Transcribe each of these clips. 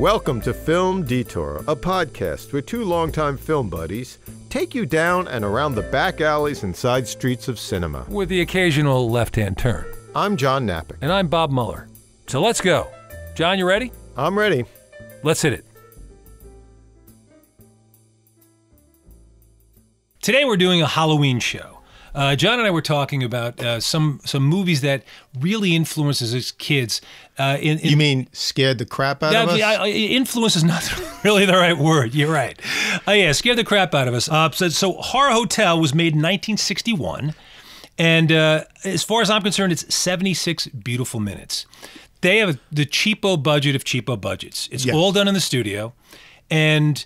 Welcome to Film Detour, a podcast where two longtime film buddies take you down and around the back alleys and side streets of cinema. with the occasional left hand turn. I'm John Napick. And I'm Bob Muller. So let's go. John, you ready? I'm ready. Let's hit it. Today we're doing a Halloween show. Uh, John and I were talking about uh, some some movies that really influences as kids. Uh, in, in You mean scared the crap out Yeah, of us? I- influence is not really the right word. You're right. Uh, yeah, scared the crap out of us. Uh, so, so Horror Hotel was made in 1961, and uh, as far as I'm concerned, it's 76 beautiful minutes. They have the cheapo budget of cheapo budgets. It's Yes. all done in the studio, and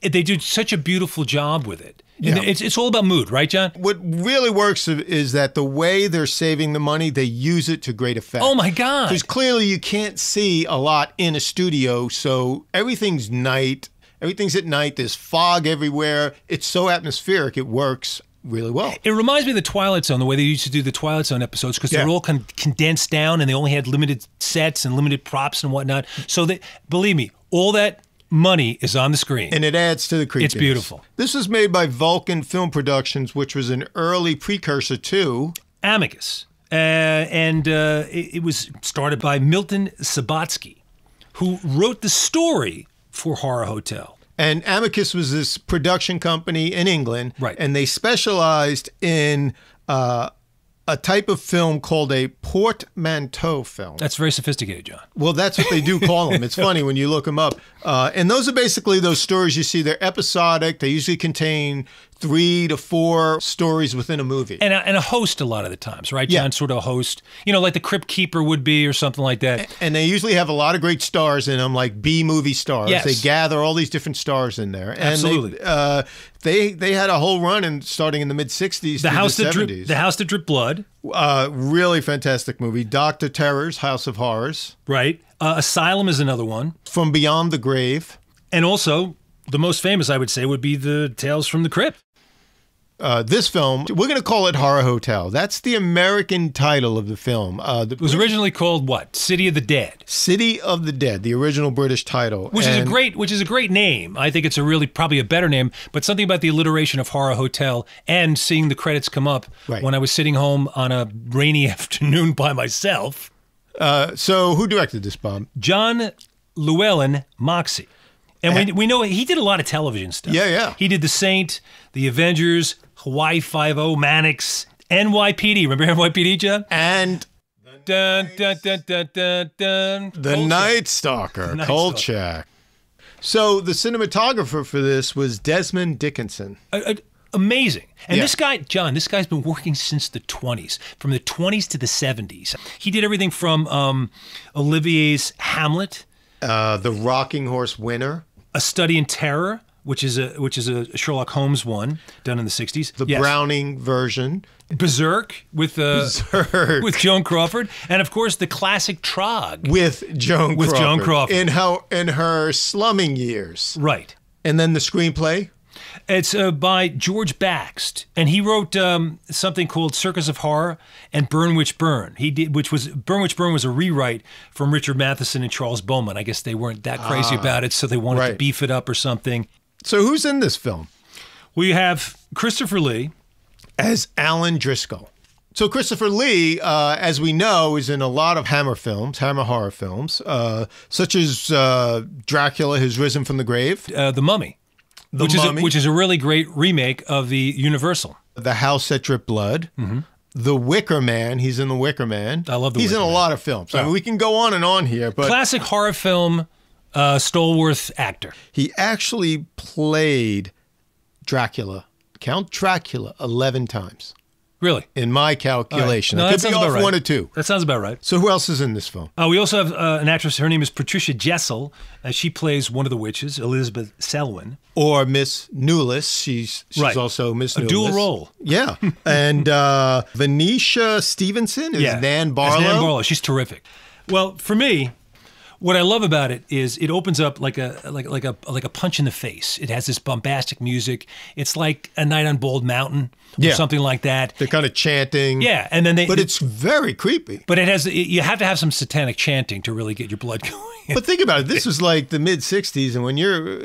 they do such a beautiful job with it. Yeah. It's it's all about mood, right, John? what really works is that the way they're saving the money, they use it to great effect. Oh my God! Because clearly you can't see a lot in a studio, so everything's night. Everything's at night. There's fog everywhere. It's so atmospheric. It works really well. It reminds me of the Twilight Zone, the way they used to do the Twilight Zone episodes, because they're Yeah. all con- condensed down and they only had limited sets and limited props and whatnot. So that, believe me, all that money is on the screen. and it adds to the creepiness. It's beautiful. This was made by Vulcan Film Productions, which was an early precursor to. Amicus, uh, and uh, it, it was started by Milton Subotsky, who wrote the story for Horror Hotel. And Amicus was this production company in England, Right. And they specialized in uh, a type of film called a portmanteau film. That's very sophisticated, John. Well, that's what they do call them. It's funny when you look them up. Uh, and those are basically those stories you see. They're episodic. They usually contain three to four stories within a movie. And a, and a host a lot of the times, right, Yeah. John? Sort of a host, you know, like the Crypt Keeper would be or something like that. and they usually have a lot of great stars in them, like B movie stars. Yes. They gather all these different stars in there. And Absolutely. They, uh, they they had a whole run in starting in the mid '60s The house the that '70s. drip, the house that dripped blood, uh, really fantastic movie. Doctor Terror's House of Horrors, right? Uh, Asylum is another one. From Beyond the Grave. And also, the most famous, I would say, would be the Tales from the Crypt. Uh, this film, we're going to call it Horror Hotel. That's the American title of the film. Uh, the It was originally called what? City of the Dead, City of the Dead, the original British title. which is a great, which is a great name. I think it's a really probably a better name. But something about the alliteration of Horror Hotel and seeing the credits come up Right. when I was sitting home on a rainy afternoon by myself. Uh, so, who directed this, Bob? John Llewellyn Moxey. And we, we know he did a lot of television stuff. Yeah, yeah. He did The Saint, The Avengers, Hawaii Five-O, Mannix, NYPD. Remember NYPD, John? And Dun, dun, dun, dun, dun, dun. The. Night Stalker, Night Kolchak. So the cinematographer for this was Desmond Dickinson. Uh, uh, amazing. And Yeah. this guy, John, this guy's been working since the 20s, from the 20s to the 70s. He did everything from um, Olivier's Hamlet, Uh, the Rocking Horse winner, A Study in Terror, which is a which is a Sherlock Holmes one done in the 60s. the Yes. Browning version, Berserk with uh, Berserk. with Joan Crawford, and of course the classic Trog. with Joan With Crawford, Joan Crawford. in her in her slumming years, Right. and then the screenplay. It's uh, by George Baxt, and he wrote um, something called Circus of Horror and Burn Witch Burn. He did, which was Burn Witch Burn was a rewrite from Richard Matheson and Charles Beaumont. I guess they weren't that crazy about it, so they wanted to beef it up or something. So who's in this film We have Christopher Lee. as Alan Driscoll? So Christopher Lee, uh, as we know, is in a lot of Hammer films, Hammer horror films, uh, such as uh, Dracula has risen from the grave, Uh, the Mummy, The which Mummy, is a, which is a really great remake of the Universal. The House That Dripped Blood, The Wicker Man. He's in The Wicker Man. Mm-hmm. I love The He's in a Man. lot of films. I mean, we can go on and on here, but Classic horror film, uh, stalwart actor. he actually played Dracula, Count Dracula, eleven times Really, in my calculation. No, I that could be sounds off about right. one or two. that sounds about right. So who else is in this film? Uh, we also have uh, an actress. Her name is Patricia Jessel. Uh, she plays one of the witches, Elizabeth Selwyn. Or Miss Newless. She's she's Right. also Miss A Newless. dual role. Yeah. and uh, Venetia Stevenson is Nan Barlow. As Nan Barlow. She's terrific. Well, for me, What I love about it is it opens up like a like like a like a punch in the face. It has this bombastic music. It's like a night on Bald Mountain or Yeah. something like that. They're kind of chanting. Yeah, and then they But it's very creepy. but it has you have to have some satanic chanting to really get your blood going. But think about it. This was like the mid '60s, and when you're,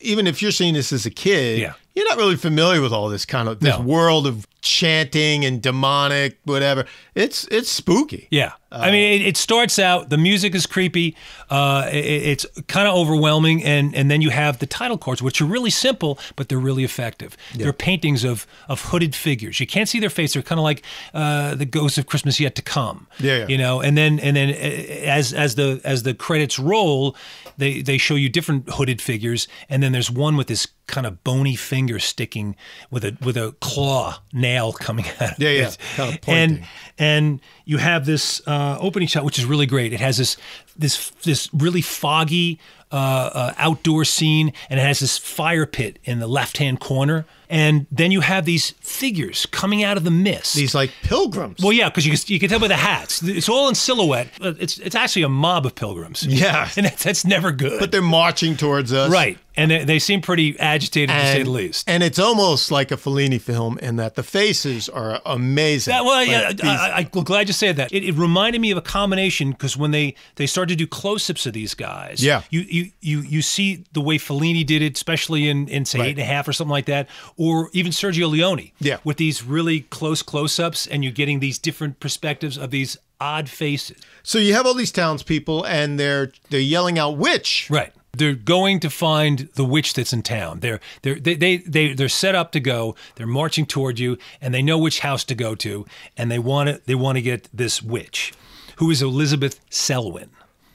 even if you're seeing this as a kid, Yeah. You're not really familiar with all this kind of this No. world of chanting and demonic whatever. It's it's spooky. Yeah. I mean, it, it starts out, the music is creepy. Uh, it, it's kind of overwhelming. And, and then you have the title cards, which are really simple, but they're really effective. They're paintings of, of hooded figures. You can't see their face. They're kind of like uh, the ghosts of Christmas yet to come. Yeah, yeah. You know, and then, and then uh, as, as the, as the credits roll, they, they show you different hooded figures. And then there's one with this kind of bony finger sticking with a, with a claw nail coming out. of Yeah, yeah, it. kind of And, and you have this uh, opening shot, which is really great. It has this this this really foggy uh, uh, outdoor scene, and it has this fire pit in the left hand corner. And then you have these figures coming out of the mist. These like pilgrims. well, yeah, because you can, you can tell by the hats. It's all in silhouette. It's it's actually a mob of pilgrims. Yeah. and that's, that's never good. but they're marching towards us. right, and they, they seem pretty agitated to say the least. and it's almost like a Fellini film in that the faces are amazing. Yeah, well, Like yeah, these- I, I, I'm glad you said that. It, it reminded me of a combination because when they they started to do close-ups of these guys, Yeah. you you you you see the way Fellini did it, especially in in say Right. eight and a half or something like that, or even Sergio Leone, Yeah. with these really close close-ups, and you're getting these different perspectives of these odd faces. so you have all these townspeople, and they're they're yelling out "witch." Right. They're going to find the witch that's in town. They're they're they they, they they're set up to go. They're marching toward you, and they know which house to go to, and they want to they want to get this witch, who is Elizabeth Selwyn.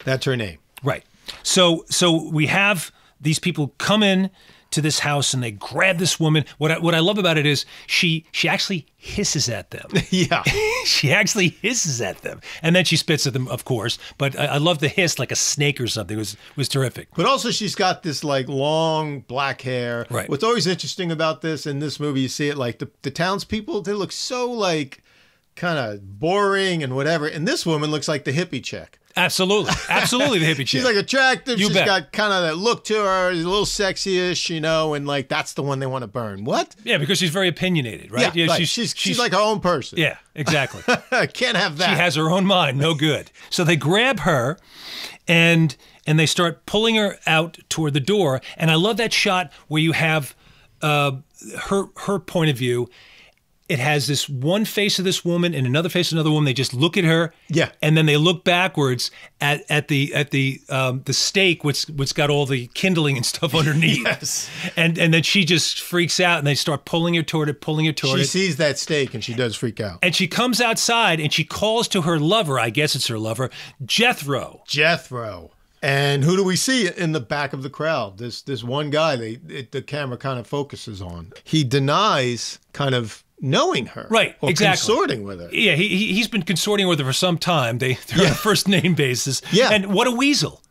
That's her name. Right. So so we have these people come in to this house and they grab this woman. What I, what I love about it is she she actually hisses at them. Yeah. she actually hisses at them, and then she spits at them, of course. But I, I love the hiss like a snake or something. It was was terrific. But also, she's got this like long black hair. Right. What's always interesting about this in this movie, you see it like the, the townspeople, they look so like kind of boring and whatever. And this woman looks like the hippie chick. Absolutely, absolutely the hippie chick. She's like attractive. You She's bet. got kind of that look to her. She's a little sexy-ish, you know, and like that's the one they want to burn. What? yeah, because she's very opinionated, right? Yeah, right. She's, she's like her own person. yeah, exactly. Can't have that. she has her own mind, no good. So they grab her, and and they start pulling her out toward the door. And I love that shot where you have uh, her her point of view. It has this one face of this woman and another face of another woman. They just look at her, Yeah. and then they look backwards at, at the at the um, the stake, which which got all the kindling and stuff underneath. Yes. And and then she just freaks out, and they start pulling her toward it, pulling her toward She it. She sees that stake, and she does freak out. And she comes outside and she calls to her lover, I guess it's her lover, Jethro. Jethro. And who do we see in the back of the crowd? This this one guy they it, the camera kind of focuses on. He denies kind of knowing her, Right, exactly. consorting with her. Yeah, he, he- he's been consorting with her for some time. They, they're on a first name basis. Yeah. And what a weasel.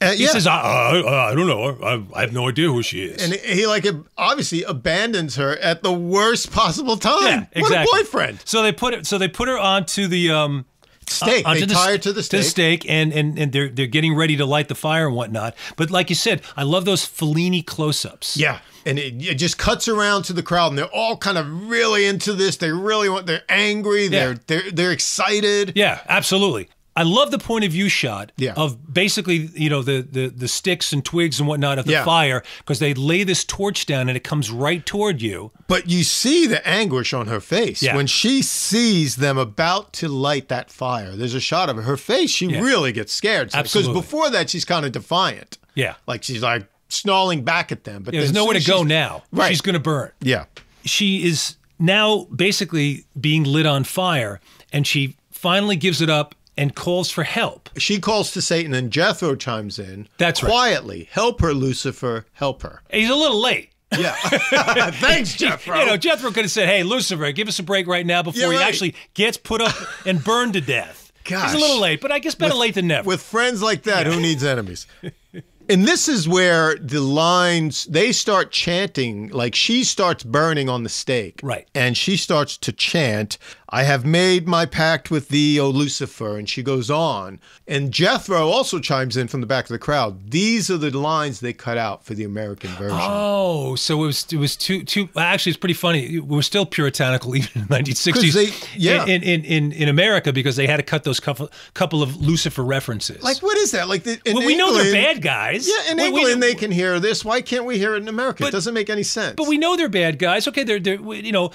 Uh, He yeah. says, I, I, I don't know. I, I have no idea who she is. and he like obviously abandons her at the worst possible time. yeah, exactly. What a boyfriend! So they put it. So they put her onto the um, Stake. onto they the tie her st- to the stake, and and and they're they're getting ready to light the fire and whatnot. But like you said, I love those Fellini close-ups. Yeah. And it, it just cuts around to the crowd, and they're all kind of really into this. They really want. They're angry. They're Yeah. they're they're excited. Yeah, absolutely. I love the point of view shot Yeah. of basically, you know, the, the the sticks and twigs and whatnot of the Yeah. fire because they lay this torch down and it comes right toward you. But you see the anguish on her face Yeah. when she sees them about to light that fire. There's a shot of her, her face. She really gets scared because before that she's kind of defiant. Yeah. Like she's like snarling back at them. But There's nowhere to go now. Right. She's going to burn. Yeah. She is now basically being lit on fire and she finally gives it up and calls for help. She calls to Satan and Jethro chimes in. That's right. quietly. Help her, Lucifer. Help her. He's a little late. Yeah. Thanks, Jethro. You know, Jethro could have said, "Hey, Lucifer, give us a break right now before Yeah, he actually gets put up and burned to death." Gosh. He's a little late, but I guess better late than never. With friends like that, who needs enemies? And this is where the lines they start chanting, like she starts burning on the stake. Right. And she starts to chant, I have made my pact with thee, O Lucifer. And she goes on. And Jethro also chimes in from the back of the crowd. These are the lines they cut out for the American version. Oh, so it was it was too too. Actually, it's pretty funny. We're still puritanical even in the 1960s. 'Cause they- yeah. in, in in in America because they had to cut those couple couple of Lucifer references. like, what is that? Like, the, well, we know they're bad guys. Yeah, in We- we- England they can hear this. Why can't we hear it in America? it doesn't make any sense. But we know they're bad guys. Okay, they're they're you know.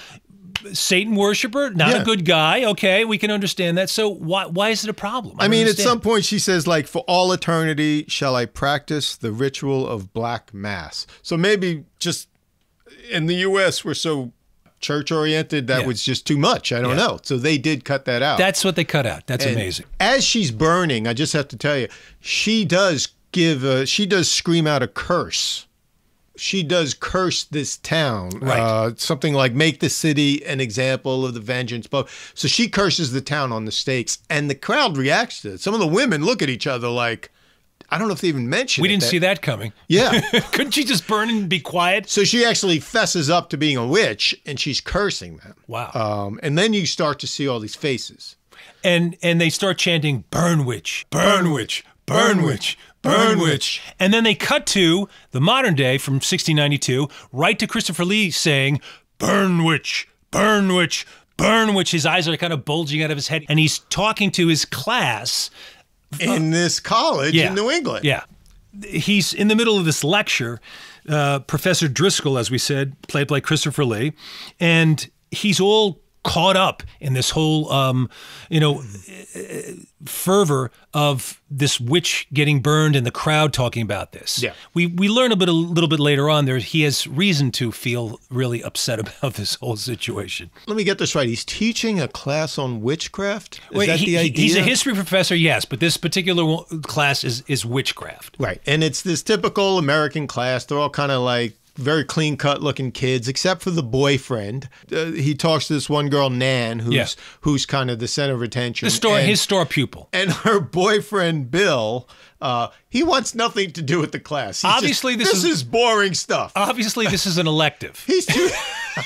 Satan worshiper, not Yeah. a good guy. Okay, we can understand that. So why why is it a problem? I don't mean, at some point she says, like, for all eternity shall I practice the ritual of black mass. So maybe just in the U.S. we're so church oriented that Yeah. was just too much. I don't Yeah. know. So they did cut that out. that's what they cut out. That's And amazing. As she's burning, I just have to tell you, she does give, a, she does scream out a curse. She does curse this town. Right. Uh, something like make the city an example of the vengeance. But so she curses the town on the stakes, and the crowd reacts to it. Some of the women look at each other like, I don't know if they even mentioned We didn't see that coming. Yeah. Couldn't she just burn and be quiet? So she actually fesses up to being a witch, and she's cursing them. Wow. Um, and then you start to see all these faces. and and they start chanting burn witch burn witch burn witch burn witch and then they cut to the modern day from 1692 right to christopher lee saying burn witch burn witch burn witch his eyes are kind of bulging out of his head and he's talking to his class. In this college in New England. yeah. He's in the middle of this lecture uh, professor driscoll as we said played by christopher lee and he's all caught up in this whole um, you know fervor of this witch getting burned and the crowd talking about this. Yeah. We we learn a bit a little bit later on there he has reason to feel really upset about this whole situation. Let me get this right. He's teaching a class on witchcraft. Is Wait, that he- the idea? he's a history professor, yes, but this particular class is is witchcraft. Right. And it's this typical American class. They're all kind of like very clean cut looking kids, except for the boyfriend. Uh, he talks to this one girl, Nan, who's Yeah. who's kind of the center of attention. The store and, his store pupil. and her boyfriend, Bill, uh, he wants nothing to do with the class. He's just, Obviously, this this is- is boring stuff. Obviously this is an elective. He's too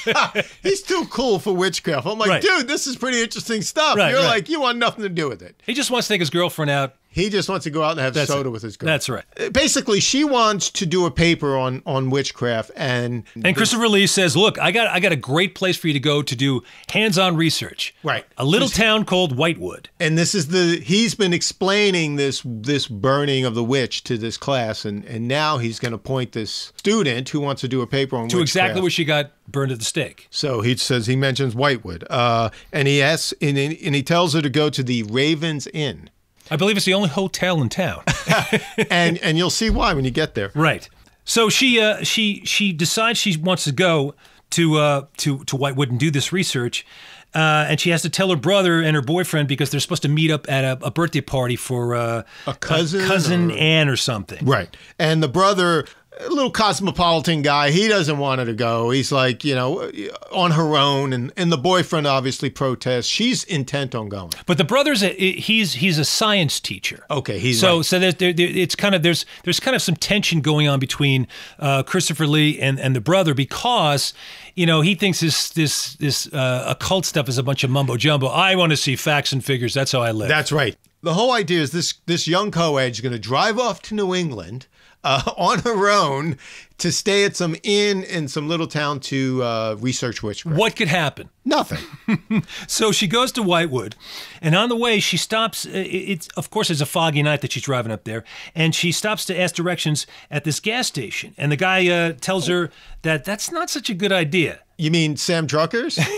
he's too cool for witchcraft. I'm like, Right. dude, this is pretty interesting stuff. Right, You're right. like, you want nothing to do with it. He just wants to take his girlfriend out. He just wants to go out and have That's soda it. with his girl. That's right. Uh, Basically, she wants to do a paper on on witchcraft, and And Christopher Lee says, "Look, I got I got a great place for you to go to do hands-on research. Right. A little town called Whitewood. and this is the he's been explaining this this burning of the witch to this class, and and now he's going to point this student who wants to do a paper on To exactly witchcraft. where she got burned at the stake. So he says he mentions Whitewood, uh, and he asks, and, and he tells her to go to the Ravens Inn, I believe it's the only hotel in town. and and you'll see why when you get there. right. So she uh, she she decides she wants to go to uh, to to Whitewood and do this research. Uh, and she has to tell her brother and her boyfriend because they're supposed to meet up at a, a birthday party for uh, A cousin cousin or- Anne or something. Right. And the brother, a little cosmopolitan guy, he doesn't want her to go. He's like, you know, on her own. And, and the boyfriend obviously protests. She's intent on going. But the brother's a, he's he's a science teacher. Okay, he's so right. so there's, there, there, it's kind of there's there's kind of some tension going on between uh, Christopher Lee and, and the brother because you know he thinks this this this uh, occult stuff is a bunch of mumbo jumbo. I want to see facts and figures. That's how I live. That's right. The whole idea is this this young co-ed is going to drive off to New England uh, on her own to stay at some inn in some little town to uh, research witchcraft. what could happen? Nothing. So she goes to Whitewood, and on the way she stops. uh, it- It's of course it's a foggy night that she's driving up there, and she stops to ask directions at this gas station. And the guy uh, tells her that that's not such a good idea. You mean Sam Drucker's?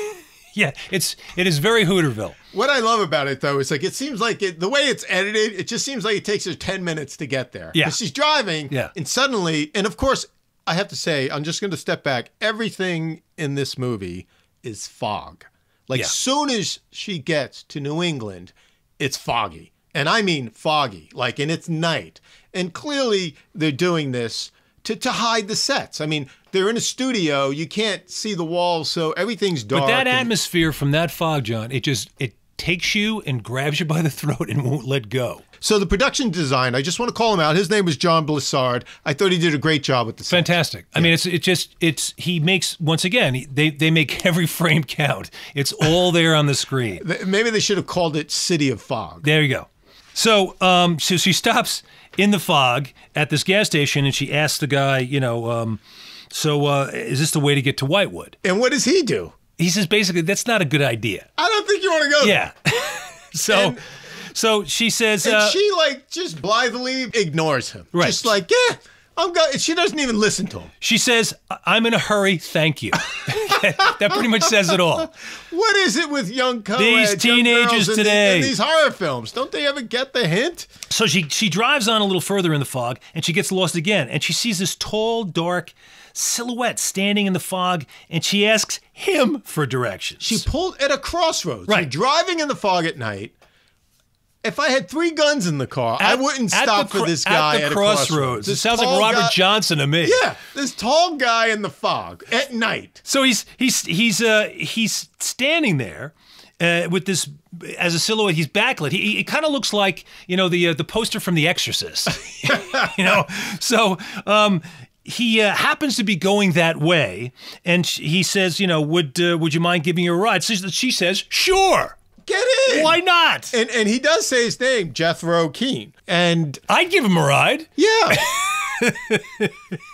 Yeah, it's it is very Hooterville. What I love about it though is like it seems like it, the way it's edited, it just seems like it takes her ten minutes to get there. Yeah, she's driving. Yeah. and suddenly, and of course, I have to say, I'm just going to step back. Everything in this movie is fog. Like Yeah. soon as she gets to New England, it's foggy, and I mean foggy. Like, and it's night, and clearly they're doing this. To, to hide the sets. I mean, they're in a studio. You can't see the walls, so everything's dark. But that atmosphere from that fog, John, it just it takes you and grabs you by the throat and won't let go. So the production design, I just want to call him out. His name was John Blezard. I thought he did a great job with the set. Fantastic. I mean, it's it just it's he makes once again they they make every frame count. It's all there on the screen. Maybe they should have called it City of Fog. There you go. So um so she stops in the fog at this gas station and she asks the guy, you know, um, so uh, is this the way to get to Whitewood? And what does he do? He says basically that's not a good idea. I don't think you want to go. Yeah. so And- so she says And uh, she like just blithely ignores him. Right. Just like, yeah, I'm going. She doesn't even listen to him. she says "I- I'm in a hurry, thank you. that pretty much says it all. What is it with young co These teenagers today. and these horror films? Don't they ever get the hint? So she she drives on a little further in the fog and she gets lost again and she sees this tall dark silhouette standing in the fog and she asks him for directions. She pulled at a crossroads. Right. You're driving in the fog at night. If I had three guns in the car, I wouldn't stop for this guy at the a crossroads. It This sounds like Robert guy- Johnson to me. Yeah, this tall guy in the fog at night. So he's he's he's uh he's standing there uh, with this as a silhouette. He's backlit. He, he kind of looks like you know the uh, the poster from The Exorcist. you know, so um, he uh, happens to be going that way, and he says, you know, would uh, would you mind giving me a ride? So she says, sure. Get in. Why not? And and he does say his name, Jethro Keen. And I'd give him a ride. yeah.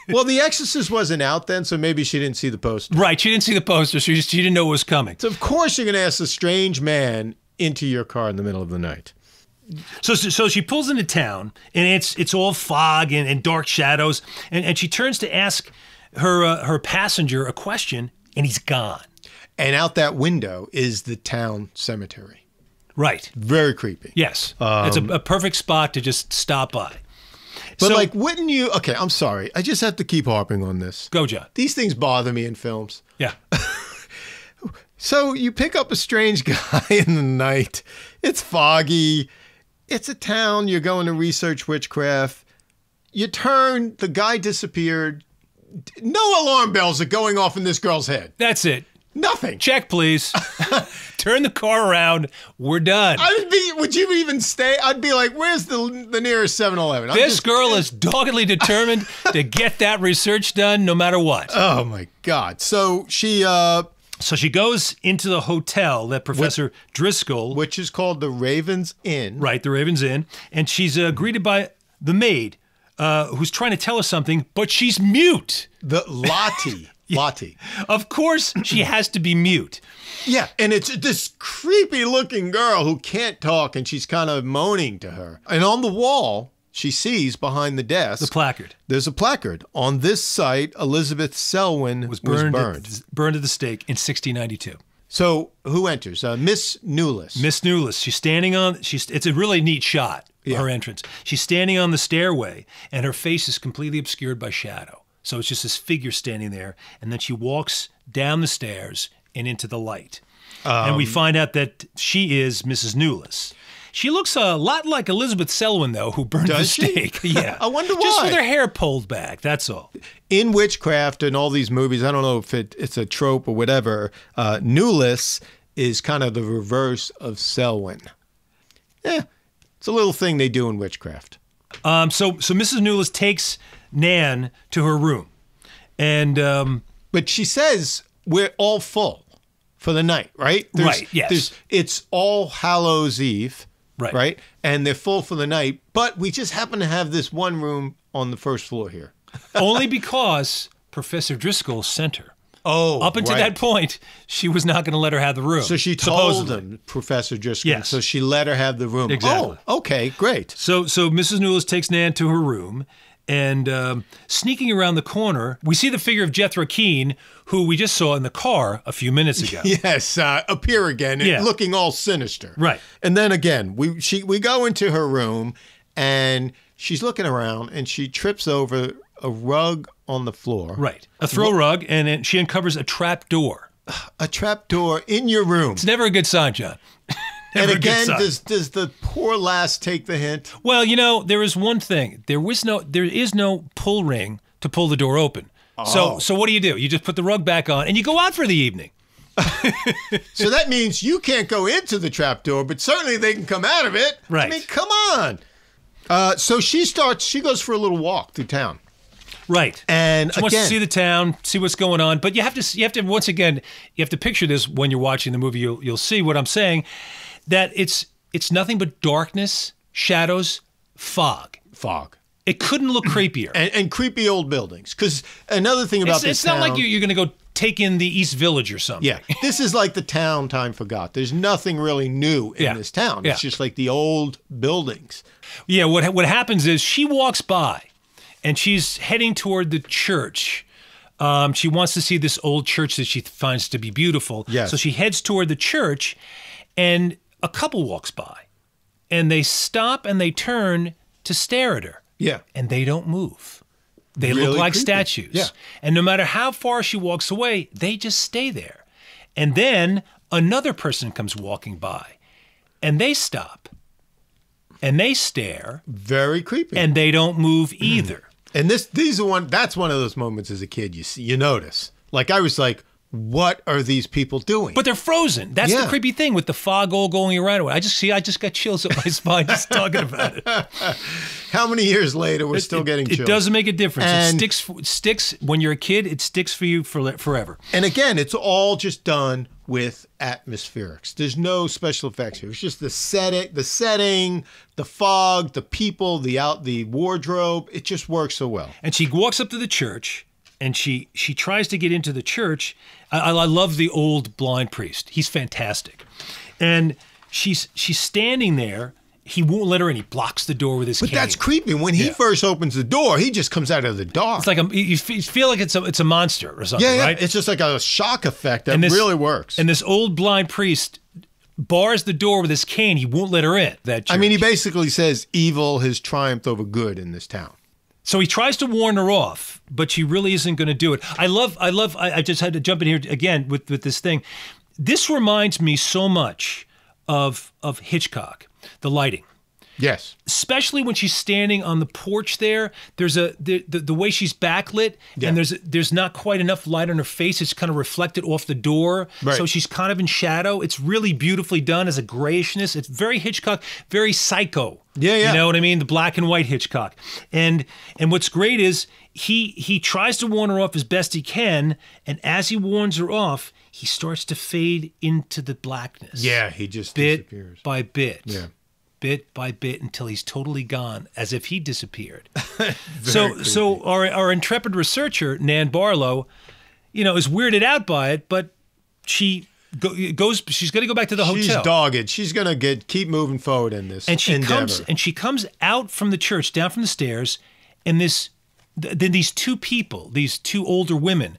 well, The Exorcist wasn't out then, so maybe she didn't see the poster. Right. She didn't see the poster, so she, she didn't know it was coming. So of course you're going to ask a strange man into your car in the middle of the night. So, so so she pulls into town, and it's it's all fog and, and dark shadows, and, and she turns to ask her uh, her passenger a question, and he's gone. And out that window is the town cemetery. Right. Very creepy. Yes. it's a, um, a perfect spot to just stop by. But so, like, wouldn't you? Okay, I'm sorry. I just have to keep harping on this. go, John. These things bother me in films. Yeah. So you pick up a strange guy in the night. It's foggy. It's a town. You're going to research witchcraft. You turn. The guy disappeared. No alarm bells are going off in this girl's head. That's it. Nothing. Check, please. Turn the car around. We're done. I would be. Would you even stay? I'd be like, "Where's the the nearest 7-Eleven?" I'm this just- girl is doggedly determined to get that research done no matter what. Oh my god! So she, uh, So she goes into the hotel that Professor Driscoll which is called the Ravens Inn. Right, the Raven's Inn, and she's uh, greeted by the maid, uh, who's trying to tell us something, but she's mute. The Lottie. Lottie. Of course, she has to be mute. Yeah, and it's this creepy looking girl who can't talk and she's kind of moaning to her. And on the wall, she sees behind the desk, The placard there's a placard. On this site, Elizabeth Selwyn was burned, burned. At, burned at the stake in 1692. So who enters? Uh, Miss Newless. Miss Newless, she's standing on. She's. It's a really neat shot. Her entrance. She's standing on the stairway, and her face is completely obscured by shadow. So it's just this figure standing there, and then she walks down the stairs and into the light. and Um, we find out that she is Mrs. Newless. She looks a lot like Elizabeth Selwyn, though, who burned the Does she? stake. yeah, I wonder why. Just with her hair pulled back. That's all. in witchcraft and all these movies, I don't know if it, it's a trope or whatever. Uh, Newless is kind of the reverse of Selwyn. Yeah, it's a little thing they do in witchcraft. Um, so, so Mrs. Newless takes Nan to her room, and um, But she says we're all full for the night, right? Right, yes. There's, it's All Hallows Eve, Right. Right, and they're full for the night. But we just happen to have this one room on the first floor here. only because Professor Driscoll sent her. Oh, Up until that point, she was not going to let her have the room. So she told supposedly. him, Professor Driscoll. Yes. So she let her have the room. Exactly. Oh, okay, great. So, so Mrs. Newless takes Nan to her room, and um, sneaking around the corner, we see the figure of Jethro Keene, who we just saw in the car a few minutes ago. Yes, uh, appear again, Yeah. looking all sinister. Right. And then again, we she we go into her room, and she's looking around, and she trips over a rug on the floor. Right. A throw rug, and then she uncovers a trap door. A trap door in your room. It's never a good sign, John. And Never a good again, does does the poor lass take the hint? Well, you know, there is one thing. There was no there is no pull ring to pull the door open. Oh. So so what do you do? You just put the rug back on and you go out for the evening. So that means you can't go into the trap door, but certainly they can come out of it. Right. I mean, come on. Uh, so she starts. She goes for a little walk through town, Right. and She wants again, to see the town, see what's going on, but you have to you have to once again you have to picture this when you're watching the movie. You'll you'll see what I'm saying, that it's it's nothing but darkness, shadows, fog. fog It couldn't look creepier. and, and creepy old buildings. Because another thing about it's this it's not like town- you, you're going to go take in the East Village or something. Yeah, this is like the town time forgot. There's nothing really new in Yeah. this town. Yeah. It's just like the old buildings. Yeah, what what happens is she walks by, and she's heading toward the church. Um, she wants to see this old church that she finds to be beautiful. Yes. So she heads toward the church, and a couple walks by, and they stop and they turn to stare at her, Yeah. and they don't move. They Really look like creepy. statues. Yeah. And no matter how far she walks away, they just stay there. And then another person comes walking by, and they stop, and they stare, Very creepy. and they don't move either. And this these are one that's one of those moments as a kid you see you notice. Like I was like, what are these people doing? But they're frozen. That's the creepy thing with the fog all going around. Away. I just see. I just got chills up my spine just talking about it. how many years later we're still getting It chills? doesn't make a difference. And- it sticks. Sticks when you're a kid. It sticks for you for forever. And again, it's all just done with atmospherics. There's no special effects here. It's just the setting, the setting, the fog, the people, the out, the wardrobe. It just works so well. And she walks up to the church, and she she tries to get into the church. I, I love the old blind priest. He's fantastic, and she's she's standing there. He won't let her in. He blocks the door with his cane. But cane. that's creepy. When he Yeah. first opens the door, he just comes out of the dark. It's like a, you feel like it's a it's a monster or something, yeah, yeah. right? It's just like a shock effect that And this- really works. And this old blind priest bars the door with his cane. He won't let her in. That I mean, he basically says evil has triumphed over good in this town. So he tries to warn her off, but she really isn't going to do it. I love, I love. I, I just had to jump in here again with with this thing. This reminds me so much of of Hitchcock, the lighting. Yes. especially when she's standing on the porch there there's a the, the, the way she's backlit Yeah. and there's there's not quite enough light on her face it's kind of reflected off the door Right. so she's kind of in shadow it's really beautifully done as a grayishness it's very hitchcock very psycho Yeah, yeah. you know what i mean the black and white hitchcock and and what's great is he he tries to warn her off as best he can and as he warns her off he starts to fade into the blackness Yeah, he just bit disappears. by bit. Yeah. Bit by bit until he's totally gone, as if he disappeared. so, so our our intrepid researcher Nan Barlow, you know, is weirded out by it, but she go, goes. She's going to go back to the She's hotel. She's dogged. She's gonna get keep moving forward in this and she endeavor. comes and she comes out from the church down from the stairs and this then these two people these two older women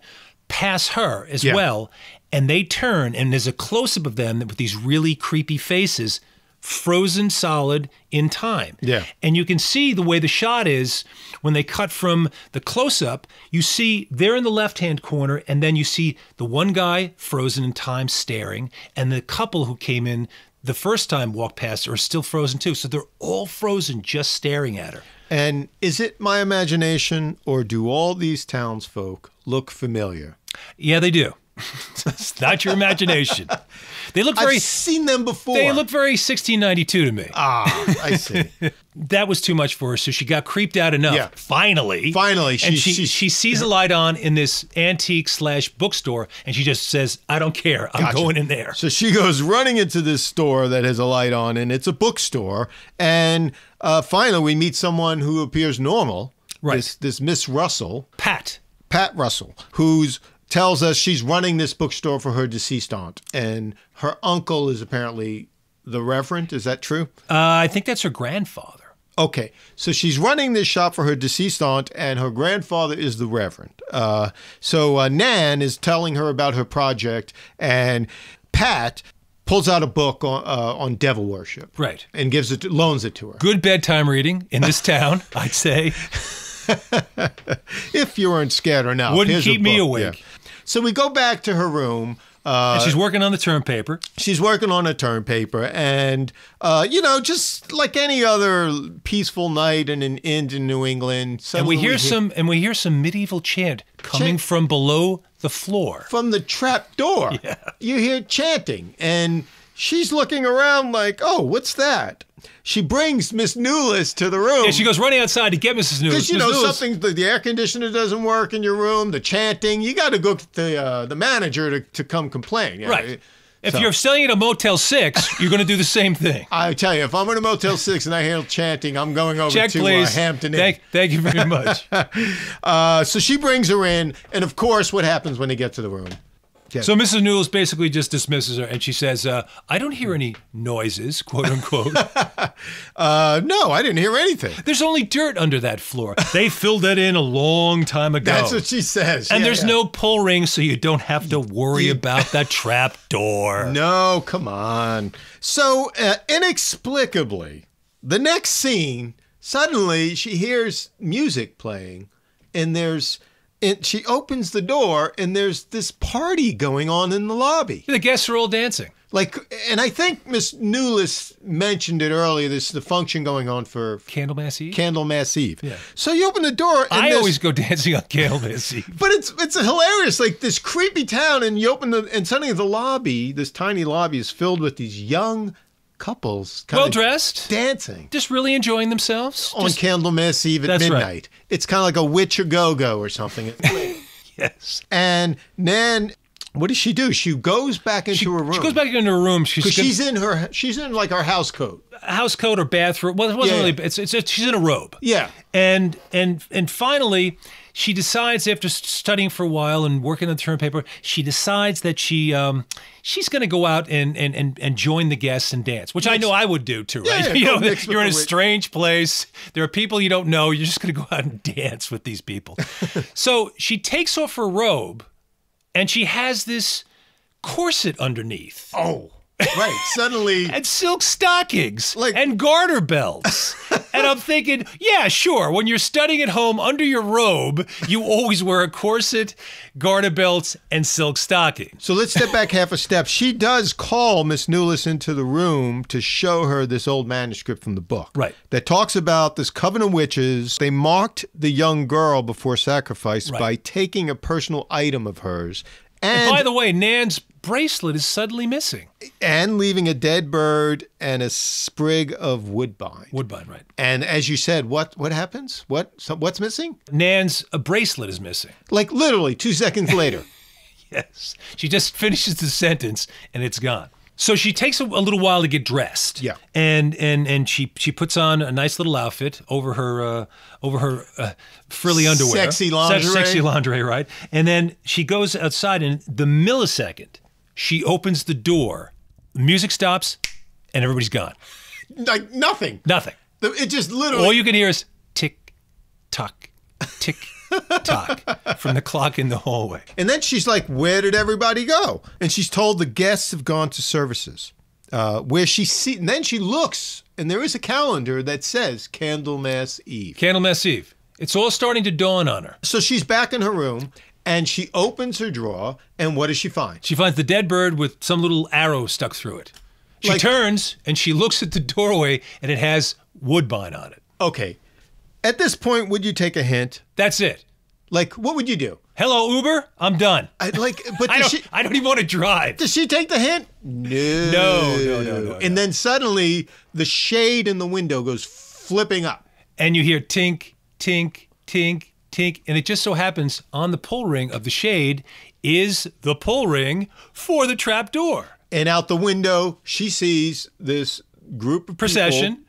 pass her as Yeah. well and they turn and there's a close-up of them with these really creepy faces frozen solid in time. Yeah. and you can see the way the shot is when they cut from the close-up. You see they're in the left-hand corner and then you see the one guy frozen in time staring and the couple who came in the first time walked past her are still frozen too. So they're all frozen just staring at her. And is it my imagination, or do all these townsfolk look familiar? yeah they do. It's not your imagination they look very I've seen them before. they look very 1692 to me Ah, I see. that was too much for her, so she got creeped out enough. Yeah. Finally, Finally, and she- she she- she sees a light on in this antique slash bookstore, and she just says, "I don't care, I'm Gotcha. going in there." So she goes running into this store that has a light on, and it's a bookstore. And uh, finally, we meet someone who appears normal. Right. This, this Miss Russell, Pat, Pat Russell, who's tells us she's running this bookstore for her deceased aunt, and her uncle is apparently the Reverend. Is that true? uh, I think that's her grandfather. Okay, so she's running this shop for her deceased aunt, and her grandfather is the Reverend. Uh, so uh, Nan is telling her about her project, and Pat pulls out a book on, uh, on devil worship, Right. and gives it, to, loans it to her. Good bedtime reading in this town, I'd say. If you weren't scared or not, Wouldn't here's keep me awake. So we go back to her room. Uh, she's working on the term paper. she's working on a term paper and uh, you know just like any other peaceful night in an inn in new england And suddenly we hear some and we hear some medieval chant coming Chant. from below the floor. from the trap door you hear chanting and she's looking around like, oh, what's that? She brings Miss Newless to the room. Yeah, she goes running outside to get Mrs. News. Because you Miss know Newless- something, the, the air conditioner doesn't work in your room, the chanting. You got to go to the uh, the manager to, to come complain. Yeah. Right. If So- you're staying at a Motel 6, you're going to do the same thing. I tell you, if I'm in a Motel Six and I hear chanting, I'm going over Check, to. Uh, Hampton Inn. Thank, thank you very much. Uh, so she brings her in, and of course, what happens when they get to the room? So Mrs. Newells basically just dismisses her, and she says, uh, "I don't hear any noises, quote unquote. Uh, no, I didn't hear anything. there's only dirt under that floor. They filled that in a long time ago. That's what she says. and Yeah, there's yeah. no pull ring, so you don't have to worry about that trap door. No, come on. So uh, inexplicably, the next scene, suddenly she hears music playing, and there's, and she opens the door, and there's this party going on in the lobby. The guests are all dancing. Like, and I think Miss Newless mentioned it earlier. There's the function going on for Candlemas Eve. Candlemas Eve. Yeah. So you open the door, and I this- always go dancing on Candlemas Eve. But it's it's hilarious, like this creepy town, and you open the and suddenly the lobby, this tiny lobby, is filled with these young couples, Well dressed, dancing just really enjoying themselves. on Just- Candlemas Eve at That's right. midnight. It's kind of like a witch a go go or something. yes. and then what does she do? She goes back into She, her room. she goes back into her room. She's, gonna- she's in her she's in like her house coat. house coat or bathroom. Well, it wasn't Yeah. really. It's, it's it's she's in a robe. Yeah. And and and finally, she decides after studying for a while and working on the term paper, she decides that she um she's going to go out and, and and and join the guests and dance, which I know I would do too, right? yeah, you know, you're in a strange place. There are people you don't know. You're just going to go out and dance with these people. so she takes off her robe, and she has this corset underneath Oh, right. Suddenly, and silk stockings Like- and garter belts. and I'm thinking, yeah, sure. When you're studying at home under your robe, you always wear a corset, garter belts, and silk stockings. So let's step back half a step. She does call Miss Newless into the room to show her this old manuscript from the book. Right. That talks about this coven of witches. They mocked the young girl before sacrifice Right. by taking a personal item of hers and, By the way, Nan's bracelet is suddenly missing. and leaving a dead bird and a sprig of woodbine. Woodbine, right? And as you said, what what happens? What so what's missing? Nan's a bracelet is missing. Like literally two seconds later. Yes. She just finishes the sentence and it's gone. So she takes a, a little while to get dressed. Yeah. And and and she she puts on a nice little outfit over her uh, over her uh, frilly underwear. Sexy Se- lingerie. Sexy lingerie, right? And then she goes outside and the millisecond she opens the door, the music stops and everybody's gone. like nothing. Nothing. It just literally All you can hear is tick tock tick tock from the clock in the hallway. And then she's like, Where did everybody go? And she's told the guests have gone to services. Uh, where she see, and then she looks, and there is a calendar that says Candlemas Eve. Candlemas Eve. It's all starting to dawn on her. So she's back in her room, and she opens her drawer, and what does she find? She finds the dead bird with some little arrow stuck through it. She Like- turns and she looks at the doorway and it has woodbine on it. Okay, at this point, would you take a hint? That's it. Like, what would you do? Hello, Uber. I'm done. I like, but I don't, she? I don't even want to drive. Does she take the hint? No. No, no, no, no, And then suddenly the shade in the window goes flipping up. And you hear tink, tink, tink, tink. And it just so happens on the pull ring of the shade is the pull ring for the trap door. And out the window, she sees this group of people, Procession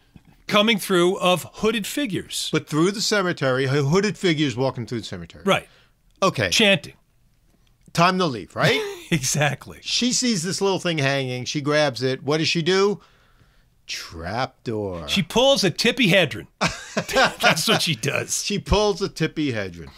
coming through of hooded figures. but through the cemetery, her hooded figures walking through the cemetery. Right. Okay. Chanting. Time to leave, right? Exactly. she sees this little thing hanging. She grabs it. What does she do? Trapdoor. She pulls a Tippi Hedren. That's what she does. She pulls a Tippi Hedren.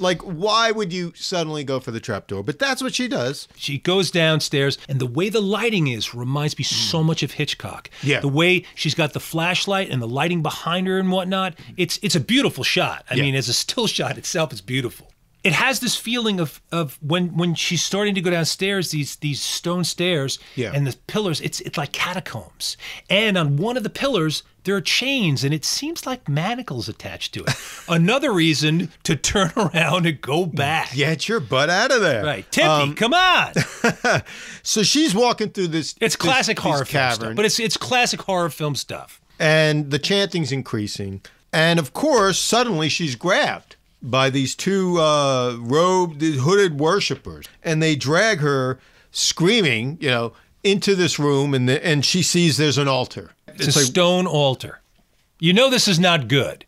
Like, why would you suddenly go for the trapdoor? But that's what she does. She goes downstairs, and the way the lighting is reminds me so hmm. much of Hitchcock. Yeah. The way she's got the flashlight and the lighting behind her and whatnot. It's it's a beautiful shot. I Yeah. mean, as a still shot itself, it's beautiful. It has this feeling of of when when she's starting to go downstairs these these stone stairs Yeah. and the pillars it's it's like catacombs and on one of the pillars there are chains and it seems like manacles attached to it another reason to turn around and go back Get your butt out of there. right Tippi Um, come on so she's walking through this. it's this- classic horror film stuff but it's it's classic horror film stuff and the chanting's increasing. And of course, suddenly she's grabbed by these two uh, robed, hooded worshippers, and they drag her, screaming, you know, into this room, and the, and she sees there's an altar. it's, a stone altar you know this is not good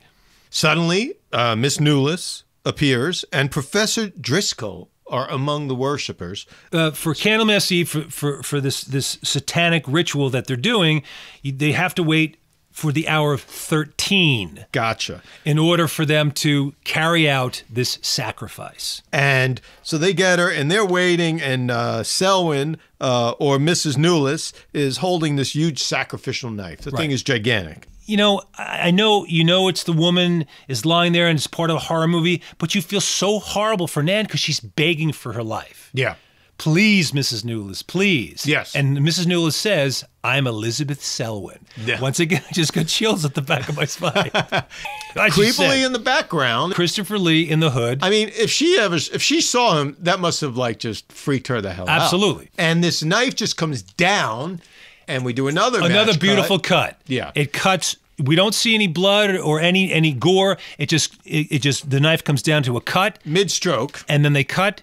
Suddenly, uh, Miss Newless appears, and Professor Driscoll are among the worshippers. uh, for Candlemas Eve for, for for this this satanic ritual that they're doing, they have to wait for the hour of thirteen Gotcha. in order for them to carry out this sacrifice. And so they get her, and they're waiting, and uh, Selwyn uh, or Mrs. Newless is holding this huge sacrificial knife. The thing is gigantic. You know, I I know you know it's the woman is lying there and it's part of a horror movie, but you feel so horrible for Nan because she's begging for her life. Yeah. Please, Mrs. Newless, please. Yes. And Mrs. Newless says, I'm Elizabeth Selwyn. Yeah. Once again, I just got chills at the back of my spine. Creepily said, in the background. Christopher Lee in the hood. I mean, if she ever, if she saw him, that must have like just freaked her the hell out. Absolutely. And this knife just comes down, and we do another Another beautiful cut. cut. Yeah. It cuts. We don't see any blood or any any gore. It just it, it just the knife comes down to a cut, mid stroke. and then they cut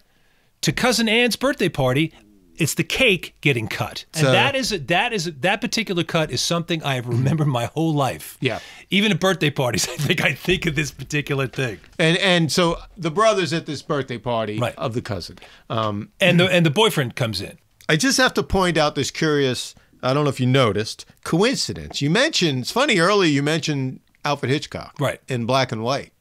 to cousin Ann's birthday party. It's the cake getting cut, and So- that is that is that particular cut is something I have remembered my whole life. Yeah. even at birthday parties, I think I think of this particular thing. And and so the brothers at this birthday party Right. of the cousin. Um, And the and the boyfriend comes in. I just have to point out this curious. I don't know if you noticed coincidence. You mentioned it's funny earlier. You mentioned Alfred Hitchcock, Right. in black and white.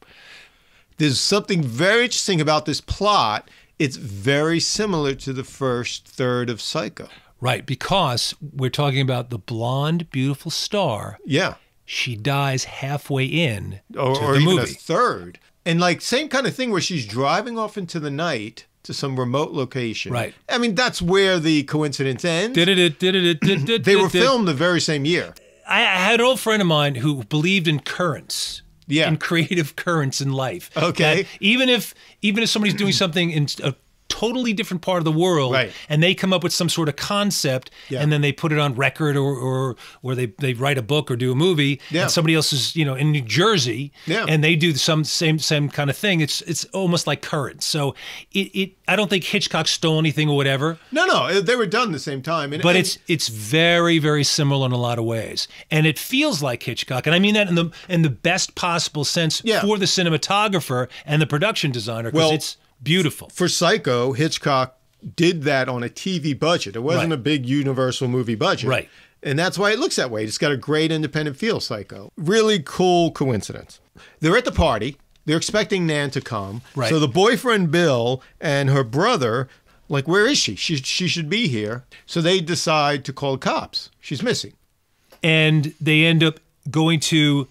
There's something very interesting about this plot. It's very similar to the first third of Psycho. Right, because we're talking about the blonde, beautiful star. Yeah, She dies halfway in or, to or the even movie. a third. And like same kind of thing where she's driving off into the night to some remote location. Right. I mean, that's where the coincidence ends. Did it? Did it? Did it? they were filmed the very same year. I, I had an old friend of mine who believed in currents. Yeah. In creative currents in life. Okay. That even if even if somebody's doing something in a totally different part of the world, Right. and they come up with some sort of concept, Yeah. and then they put it on record, or or or they they write a book or do a movie, Yeah. and somebody else is you know in New Jersey, Yeah. and they do some same same kind of thing. It's it's almost like current So it, it I don't think Hitchcock stole anything or whatever. No, no, they were done the same time. And, But and- it's it's very very similar in a lot of ways, and it feels like Hitchcock, and I mean that in the in the best possible sense Yeah. for the cinematographer and the production designer because Well, it's beautiful. for Psycho, Hitchcock did that on a TV budget. It wasn't Right. a big Universal movie budget. Right. And that's why it looks that way. It's got a great independent feel, Psycho. Really cool coincidence. They're at the party. They're expecting Nan to come. Right. So the boyfriend Bill and her brother, like, where is she? She she should be here. So they decide to call the cops. She's missing. and they end up going to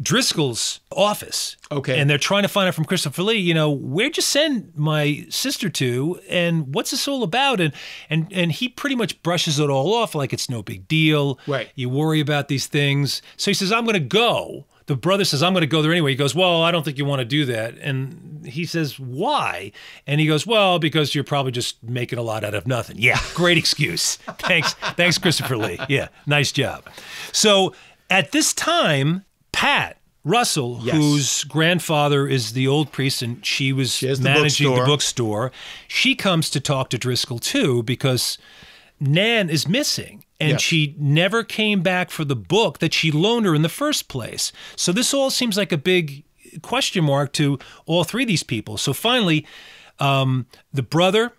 Driscoll's office. Okay. And they're trying to find out from Christopher Lee, you know, where'd you send my sister to and what's this all about? And and and he pretty much brushes it all off like it's no big deal. Right. You worry about these things. So he says, I'm gonna go. The brother says, I'm going to go there anyway. He goes, Well, I don't think you want to do that. And he says, Why? And he goes, Well, because you're probably just making a lot out of nothing. Yeah, great excuse. Thanks. Thanks, Christopher Lee. Yeah, nice job. So at this time, Pat Russell, Yes. whose grandfather is the old priest and she was has the managing the bookstore. bookstore, she comes to talk to Driscoll too because Nan is missing and Yes. she never came back for the book that she loaned her in the first place. So this all seems like a big question mark to all three of these people. So finally, um, the brother,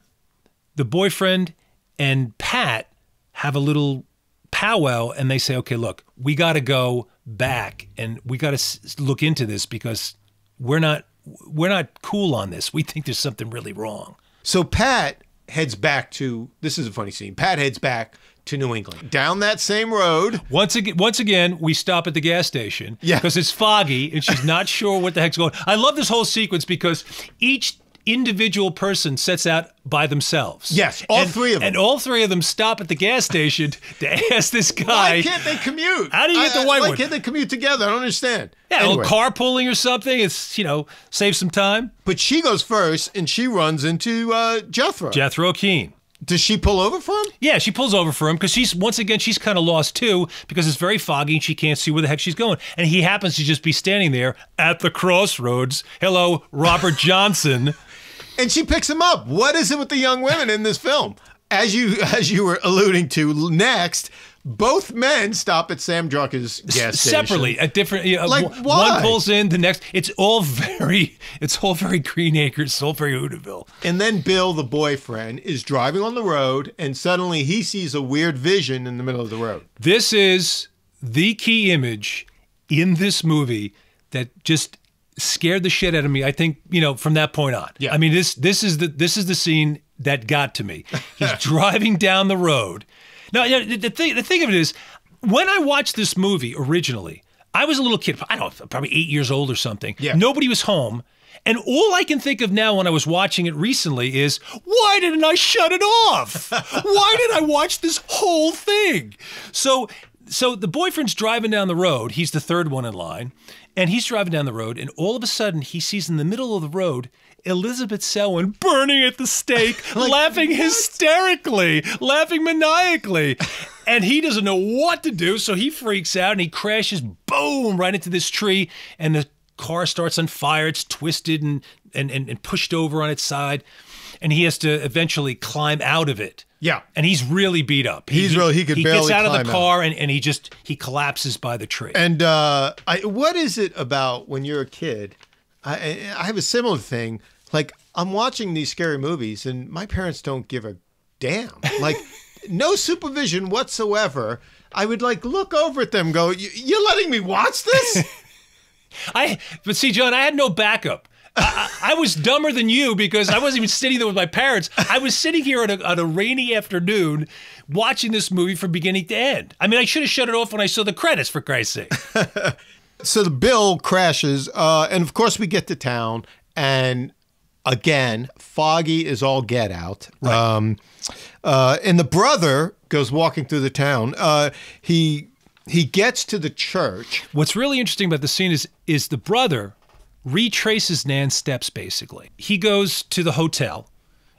the boyfriend, and Pat have a little powwow and they say, okay, look, we got to go back and we got to s- look into this because we're not we're not cool on this. We think there's something really wrong. So Pat heads back to this is a funny scene. Pat heads back to New England. Down that same road. Once again, once again, we stop at the gas station Yeah. because it's foggy and she's not sure what the heck's going. I love this whole sequence because each individual person sets out by themselves. Yes, all And- three of them. And all three of them stop at the gas station to ask this guy. Why can't they commute? How do you get the I- I- white Why one? can't they commute together? I don't understand. yeah, Anyway, little carpooling or something. It's, you know, save some time. but she goes first, and she runs into uh, Jethro. Jethro Keen. Does she pull over for him? Yeah, she pulls over for him because she's once again she's kind of lost too because it's very foggy and she can't see where the heck she's going. And he happens to just be standing there at the crossroads. Hello, Robert Johnson. And she picks him up. What is it with the young women in this film? As you as you were alluding to, next, both men stop at Sam Drucker's gas station separately at different. You know, Like, one- why? One pulls in, the next. It's all very. It's all very Green Acres. It's all very Hooterville. And then Bill, the boyfriend, is driving on the road, and suddenly he sees a weird vision in the middle of the road. This is the key image in this movie that just scared the shit out of me. I think you know from that point on. Yeah. I mean this this is the this is the scene that got to me. He's driving down the road. Now the, the thing the thing of it is, when I watched this movie originally, I was a little kid. I don't know, probably eight years old or something. Yeah. Nobody was home. And all I can think of now when I was watching it recently is, why didn't I shut it off? why did I watch this whole thing? So so the boyfriend's driving down the road. He's the third one in line. And he's driving down the road, and all of a sudden he sees in the middle of the road Elizabeth Selwyn burning at the stake, laughing hysterically, laughing maniacally. And he doesn't know what to do, so he freaks out and he crashes, boom, right into this tree. And the car starts on fire. It's twisted and, and, and, and pushed over on its side. And he has to eventually climb out of it. Yeah. And he's really beat up. He's really- he could He gets barely out of the out. car and, and he just he collapses by the tree. And uh, I, what is it about when you're a kid? I, I I have a similar thing. Like I'm watching these scary movies, and my parents don't give a damn. Like no supervision whatsoever. I would like look over at them, go, "You're letting me watch this?" I but see, John, I had no backup. I, was dumber than you because I wasn't even sitting there with my parents. I was sitting here on a, on a rainy afternoon watching this movie from beginning to end. I mean, I should have shut it off when I saw the credits, for Christ's sake. so the bill crashes, uh, and of course we get to town, and again, foggy is all get out. Um, uh, and the brother goes walking through the town. Uh, he he gets to the church. What's really interesting about the scene is is the brother retraces Nan's steps basically. He goes to the hotel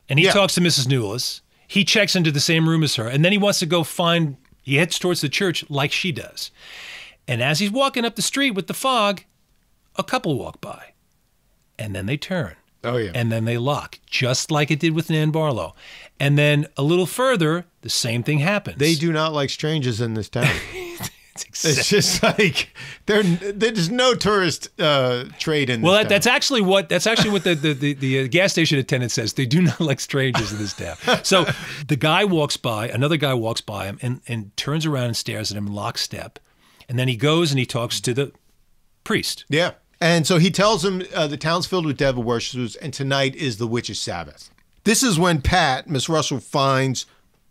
and he Yeah. talks to Mrs. Newless. He checks into the same room as her and then he wants to go find he heads towards the church like she does. And as he's walking up the street with the fog, a couple walk by. And then they turn. Oh yeah. And then they lock, just like it did with Nan Barlow. And then a little further, the same thing happens. they do not like strangers in this town. It's just like there. There's no tourist uh, trade in. Well, this that, that's actually what that's actually what the the, the, the uh, gas station attendant says. They do not like strangers in this town. So the guy walks by, another guy walks by him, and and turns around and stares at him in lockstep, and then he goes and he talks to the priest. yeah. And so he tells him uh, the town's filled with devil worshippers, and tonight is the witch's Sabbath. This is when Pat, Miss Russell, finds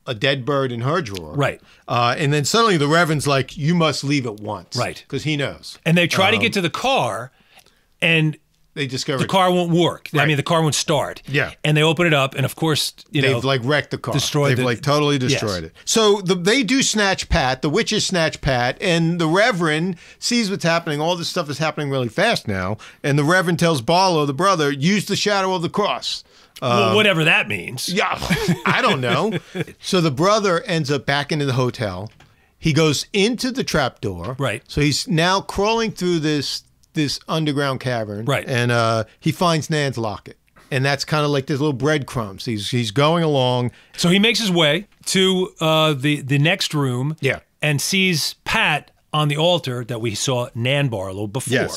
a dead bird in her drawer. Right. Uh, and then suddenly the Reverend's like, "You must leave at once." Right. Because he knows. And they try to get to the car, and They discover the car won't work. I mean, the car won't start. Yeah. And they open it up, and of course, you They've know, like wrecked the car. destroyed They've the- like totally destroyed it. So the, they do snatch Pat. The witches snatch Pat, and the Reverend sees what's happening. All this stuff is happening really fast now, and the Reverend tells Barlow, the brother, use the shadow of the cross. Well, whatever that means. Yeah, I don't know. so the brother ends up back into the hotel. He goes into the trap door. Right. So he's now crawling through this this underground cavern. Right. And uh, he finds Nan's locket. And that's kind of like there's little breadcrumbs. He's he's going along. So he makes his way to uh, the the next room. Yeah. And sees Pat on the altar that we saw Nan Barlow before.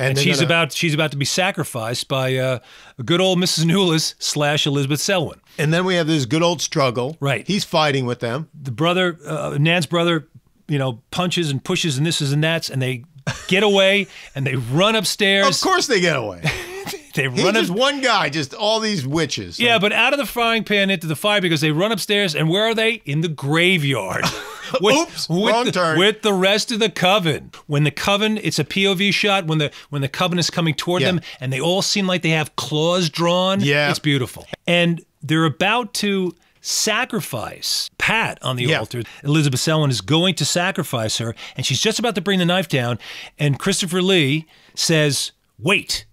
And they're she's gonna- about she's about to be sacrificed by uh, a good old Mrs. Newless slash Elizabeth Selwyn. And then we have this good old struggle. Right. He's fighting with them. The brother, uh, Nan's brother, you know, punches and pushes and this is and that's, and they get away and they run upstairs. Of course they get away. they He's run up, just one guy, just all these witches. Yeah, but out of the frying pan into the fire because they run upstairs and where are they? In the graveyard. with, Oops, with wrong the, turn. with the rest of the coven. When the coven, it's a POV shot when the when the coven is coming toward Yeah. them, and they all seem like they have claws drawn. Yeah. it's beautiful, and they're about to sacrifice Pat on the Yeah. altar. Elizabeth Selwyn is going to sacrifice her, and she's just about to bring the knife down, and Christopher Lee says, "Wait."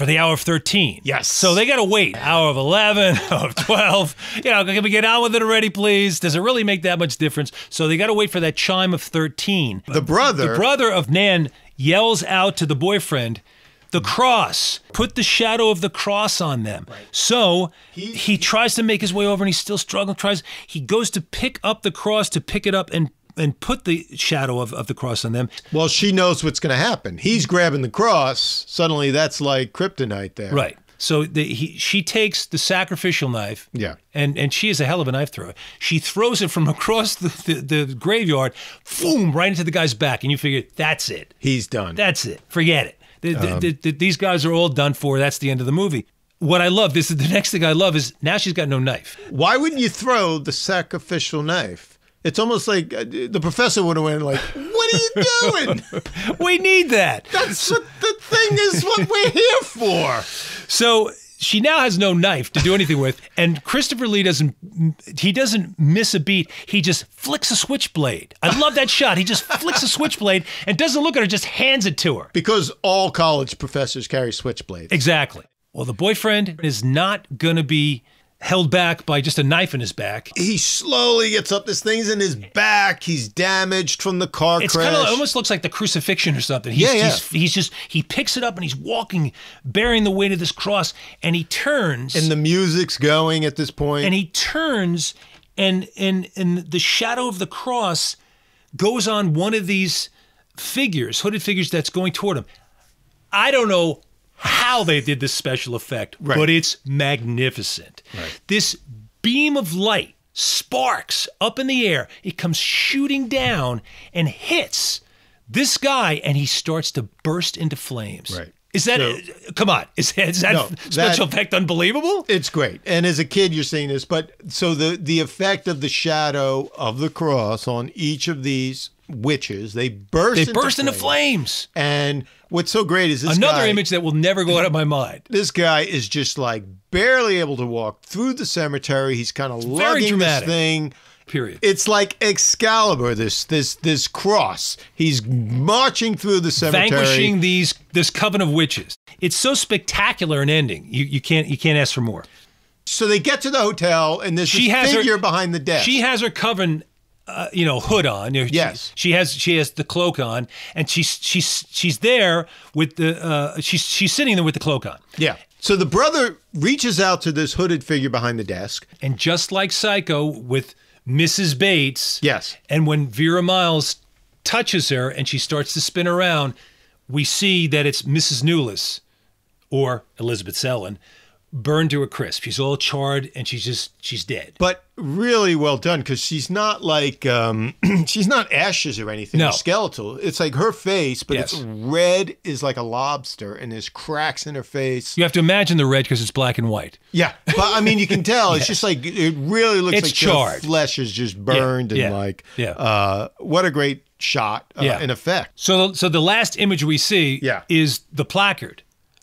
For the hour of 13. Yes. So they got to wait. Hour of 11, hour of 12. You know, can we get on with it already, please? Does it really make that much difference? So they got to wait for that chime of 13. The brother. The brother of Nan yells out to the boyfriend, the cross, put the shadow of the cross on them. So he, tries to make his way over and he's still struggling, tries, he goes to pick up the cross to pick it up and and put the shadow of, of the cross on them. Well, she knows what's going to happen. He's grabbing the cross. Suddenly, that's like kryptonite there. Right. So the, he, she takes the sacrificial knife. Yeah. And and she is a hell of a knife thrower. She throws it from across the, the, the graveyard, boom, right into the guy's back. And you figure, that's it. He's done. That's it. Forget it. The- the- um, the- these guys are all done for. That's the end of the movie. What I love, this is the next thing I love is now she's got no knife. Why wouldn't you throw the sacrificial knife? It's almost like uh, the professor would have went like, "What are you doing? We need that. That's what the thing is. What we're here for." So she now has no knife to do anything with, and Christopher Lee doesn't. He doesn't miss a beat. He just flicks a switchblade. I love that shot. He just flicks a switchblade and doesn't look at her, just hands it to her. Because all college professors carry switchblades. Exactly. Well, the boyfriend is not going to be held back by just a knife in his back. He slowly gets up. This thing's in his back. He's damaged from the car It's crash. kind of almost looks like the crucifixion or something. He's, Yeah, yeah. He's, he's just he picks it up and he's walking, bearing the weight of this cross, and he turns and the music's going at this point. and he turns and and and the shadow of the cross goes on one of these figures, hooded figures that's going toward him. I don't know how they did this special effect, Right. but it's magnificent. This beam of light sparks up in the air. It comes shooting down and hits this guy, and he starts to burst into flames. Right. Is that So- come on? Is, is that No, special that- effect unbelievable? It's great. And as a kid, you're seeing this, but so the the effect of the shadow of the cross on each of these witches, they burst. They into burst into flames. flames. And what's so great is this Another guy, image that will never go out of my mind. This guy is just like barely able to walk through the cemetery. He's kind of lugging this thing. Period. It's like Excalibur. This this this cross. He's marching through the cemetery. Vanquishing these this coven of witches. It's so spectacular an ending. You you can't you can't ask for more. So they get to the hotel, and there's She this has her- figure behind the desk. She has her coven, uh, you know, hood on. You know, she- Yes. She, has she has the cloak on, and she's she's she's there with the uh, she's she's sitting there with the cloak on. yeah. So the brother reaches out to this hooded figure behind the desk. And just like Psycho with Mrs. Bates, Yes. And when Vera Miles touches her and she starts to spin around, we see that it's Mrs. Newless or Elizabeth Selwyn burned to a crisp. She's all charred and she's just she's dead. But really well done because she's not like um, she's not ashes or anything. No. skeletal. It's like her face, but it's red is like a lobster, and there's cracks in her face. You have to imagine the red because it's black and white. Yeah, but I mean, you can tell it's just like it really looks It's like charred. flesh is just burned yeah, and like yeah. Uh, what a great shot uh, Yeah. in effect. So so the last image we see Yeah. is the placard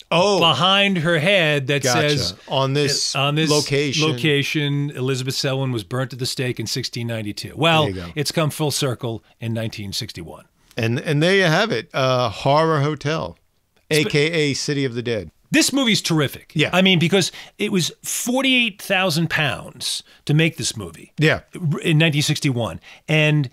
Oh, behind her head that gotcha. says on this on this location. location, Elizabeth Selwyn was burnt at the stake in 1692. Well, There you go. it's come full circle in 1961. and and there you have it, uh, horror hotel, aka City of the Dead. This movie's terrific. Yeah. I mean, because it was 48,000 pounds to make this movie Yeah, in 1961. And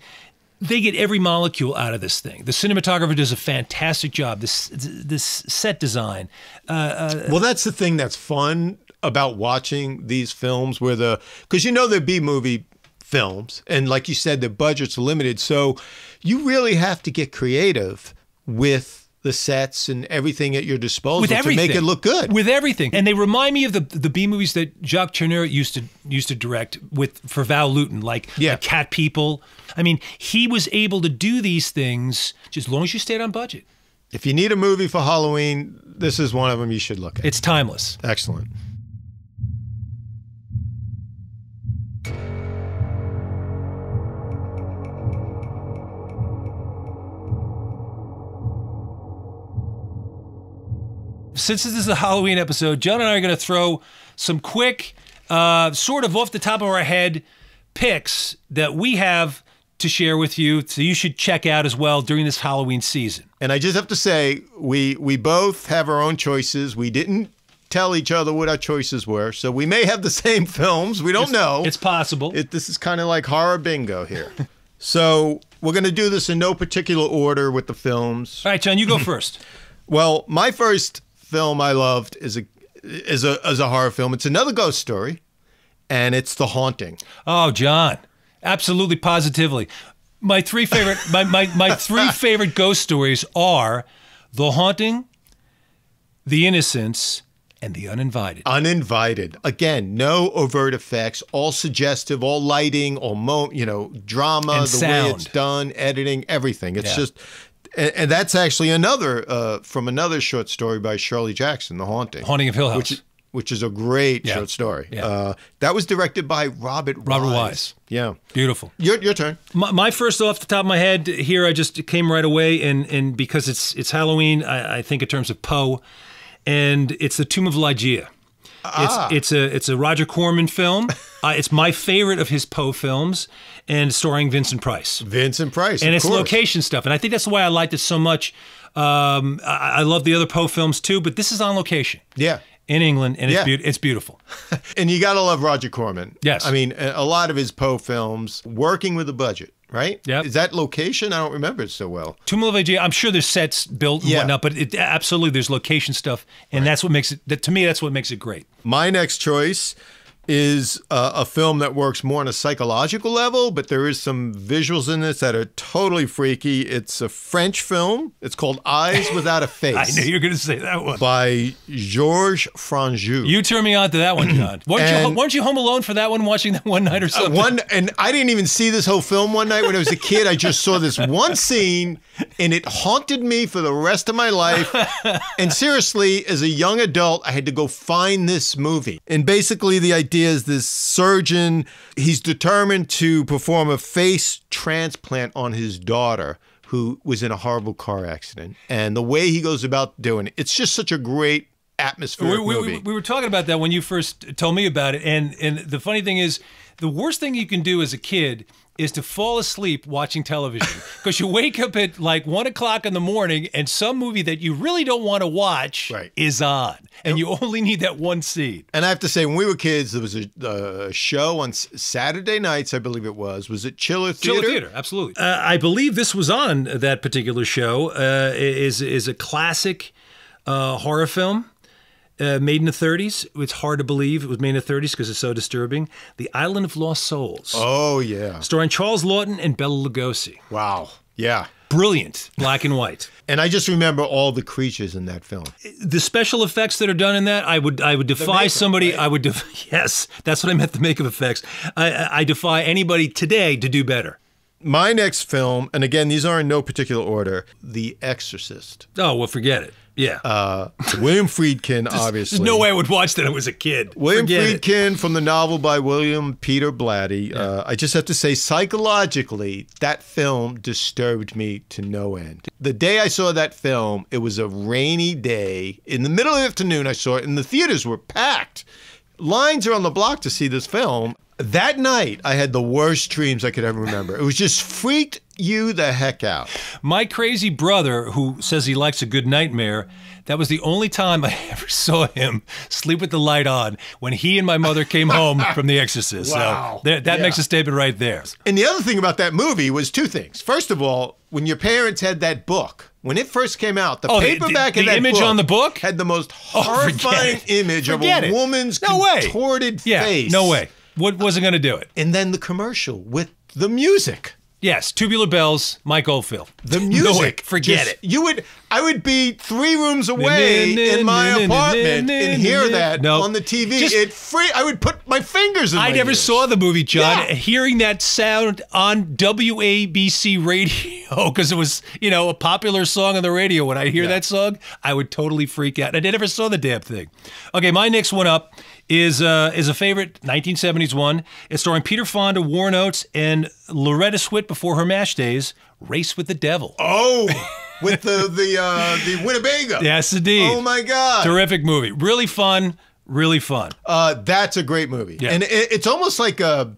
they get every molecule out of this thing. The cinematographer does a fantastic job. This this set design. Uh, uh, well, that's the thing that's fun about watching these films where the because you know they're B movie films and like you said the budget's limited so you really have to get creative with the sets and everything at your disposal with to everything, make it look good. With everything, and they remind me of the the B movies that Jacques Tourneur used to used to direct with for Val Lewton, like, Yeah. like Cat People. I mean, he was able to do these things just as long as you stayed on budget. if you need a movie for Halloween, this is one of them you should look at. It's timeless. Excellent. Since this is a Halloween episode, John and I are going to throw some quick, uh, sort of off the top of our head picks that we have to share with you. So you should check out as well during this Halloween season. And I just have to say, we we both have our own choices. We didn't tell each other what our choices were, so we may have the same films. We don't know. It's possible. It, this is kind of like horror bingo here. so we're going to do this in no particular order with the films. All right, John, you go first. Well, my first film I loved is a is a is a horror film. It's another ghost story, and it's The Haunting. Oh, John, absolutely, positively. My three favorite my, my, my three favorite ghost stories are The Haunting, The Innocents, and The Uninvited. Uninvited. Again, no overt effects, all suggestive, all lighting, all mo, you know, drama, And the sound. way it's done, editing, everything. It's Yeah. just and, and that's actually another uh, from another short story by Shirley Jackson, The Haunting. Haunting of Hill House. Which which is a great Yeah. short story. Yeah. Uh, that was directed by Robert Robert Wise. Wise. Yeah. Beautiful. Your, your turn. My, my first off the top of my head here, I just came right away, and and because it's it's Halloween, I, I think in terms of Poe, and it's the Tomb of Ligeia. Ah. It's it's a it's a Roger Corman film. uh, it's my favorite of his Poe films, and starring Vincent Price. Vincent Price. And it's course. location stuff, and I think that's why I liked it so much. Um, I, I love the other Poe films too, but this is on location Yeah. in England, and it's Yeah. beau- it's beautiful. And you got to love Roger Corman. Yes. I mean, a lot of his Poe films, working with a budget, right? Yep. Is that location? I don't remember it so well. Ligeia, I'm sure there's sets built and Yeah. whatnot, but it, absolutely there's location stuff, and that's what makes it. That, to me, that's what makes it great. My next choice is uh, a film that works more on a psychological level, but there is some visuals in this that are totally freaky. It's a French film. It's called Eyes Without a Face. I knew you were going to say that one. by Georges Franju. You turned me on to that one, John. Weren't, you, And- weren't you home alone for that one, watching that one night or something? one and I didn't even see this whole film one night when I was a kid. I just saw this one scene and it haunted me for the rest of my life. And seriously, as a young adult, I had to go find this movie. And basically the idea is this surgeon, he's determined to perform a face transplant on his daughter who was in a horrible car accident. And the way he goes about doing it, it's just such a great atmosphere. we, we, we, we were talking about that when you first told me about it, and and the funny thing is, the worst thing you can do as a kid is to fall asleep watching television because you wake up at like one o'clock in the morning and some movie that you really don't want to watch Right. is on, and you only need that one scene. And I have to say, when we were kids, there was a, a show on Saturday nights, I believe it was. Was it Chiller Theater? Chiller Theater, absolutely. Uh, I believe this was on that particular show. Uh, is is a classic uh, horror film. Uh, made in the 30s. It's hard to believe it was made in the 30s because it's so disturbing. The Island of Lost Souls, Oh, yeah. starring Charles Laughton and Bela Lugosi. Wow. Yeah. Brilliant, black and white. And I just remember all the creatures in that film. The special effects that are done in that, I would I would defy makeup, somebody. I would def- yes, that's what I meant. The makeup effects. I, I, I defy anybody today to do better. My next film, and again, these are in no particular order The Exorcist. Oh well, forget it. Yeah, Uh, William Friedkin, obviously. there's no way I would watch that. when I was a kid. William Forget it. Friedkin from the novel by William Peter Blatty. Uh, I just have to say, psychologically, that film disturbed me to no end. The day I saw that film, it was a rainy day. In the middle of the afternoon, I saw it, and the theaters were packed. Lines are on the block to see this film. That night, I had the worst dreams I could ever remember. It was just freaked you the heck out. My crazy brother, who says he likes a good nightmare, that was the only time I ever saw him sleep with the light on when he and my mother came home from The Exorcist. Wow. So that, that Yeah. makes a statement right there. And the other thing about that movie was two things. First of all, when your parents had that book, when it first came out, the Oh, the- paperback the- of the that image book on the book? had the most Oh, horrifying it. image Forget of it. a woman's No way. contorted Yeah, face. no way. What wasn't going to do it? And then the commercial with the music. Yes, Tubular Bells, Mike Oldfield. The No music. Forget just- it. You would I would be three rooms away in my apartment and hear that No. on the TV. Just- it free I would put my fingers in I never ears. saw the movie, John. Yeah. Hearing that sound on WABC radio because it was, you know, a popular song on the radio. When I hear Yeah. that song, I would totally freak out. And I never saw the damn thing. Okay, my next one up is uh, is a favorite 1970s one. It's starring Peter Fonda, Warren Oates, and Loretta Swit before her MASH days. Race with the Devil. Oh, with the the uh, the Winnebago. Yes, indeed. Oh my God. Terrific movie. Really fun. Really fun. Uh, that's a great movie, Yeah. and it, it's almost like a.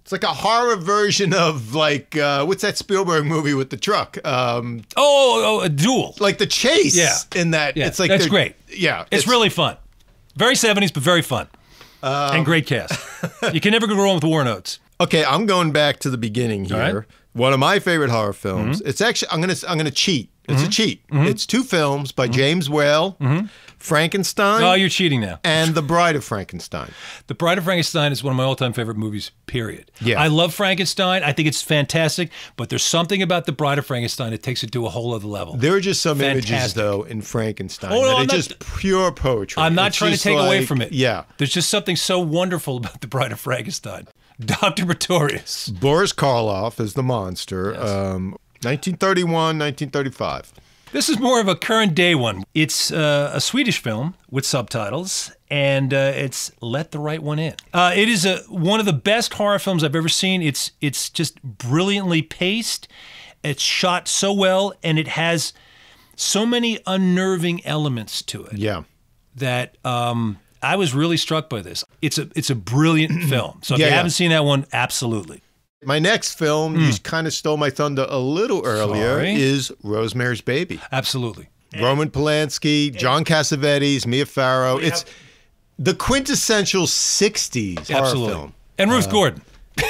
It's like a horror version of like uh, what's that Spielberg movie with the truck? Um, Oh, oh, a duel. like the chase. Yeah. In that, Yeah, it's like that's great. Yeah, It's, really fun. Very 70s, but very fun. Um, and great cast. you can never go wrong with Warren Oates. Okay, I'm going back to the beginning here. Right. Mm-hmm. One of my favorite horror films. It's actually I'm gonna I'm gonna cheat. It's a mm-hmm. cheat. Mm-hmm. It's two films by mm-hmm. James Whale, Frankenstein, Oh, you're cheating now. and The Bride of Frankenstein. The Bride of Frankenstein is one of my all-time favorite movies. Period. Yeah. I love Frankenstein. I think it's fantastic. But there's something about the Bride of Frankenstein that takes it to a whole other level. There are just some images though in Frankenstein Oh, no, that I'm are not- just pure poetry. I'm not It's trying to take away from it. Yeah. There's just something so wonderful about the Bride of Frankenstein. Dr. Pretorius. Boris Karloff is the monster. Um, 1931, 1935. This is more of a current day one. It's uh, a Swedish film with subtitles, and uh, it's Let the Right One In. Uh, it is a, one of the best horror films I've ever seen. It's it's just brilliantly paced. It's shot so well, and it has so many unnerving elements to it Yeah. that um, I was really struck by this. It's a it's a brilliant film. So if Yeah, you yeah. haven't seen that one, absolutely. My next film, you kind of stole my thunder a little earlier, Hmm. Sorry. is Rosemary's Baby. Absolutely. Roman Polanski, John Cassavetes, Mia Farrow. It's the quintessential 60s horror Absolutely. film. And Ruth Gordon.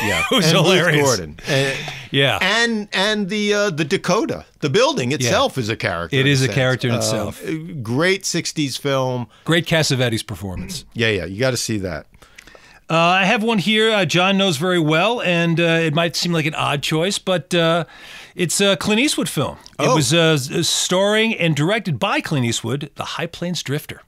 Yeah. Who's and Ruth hilarious. Gordon. And, Yeah. and and the uh, the Dakota, the building itself is a character. It is a sense. character in Um, itself. great 60s film. Great Cassavetes performance. Yeah, yeah, you got to see that. Uh, I have one here. Uh, John knows very well, and uh, it might seem like an odd choice, but uh, it's a Clint Eastwood film. It Oh. was uh, starring and directed by Clint Eastwood, The High Plains Drifter.